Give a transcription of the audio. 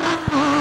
Oh.